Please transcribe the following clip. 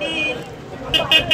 Happy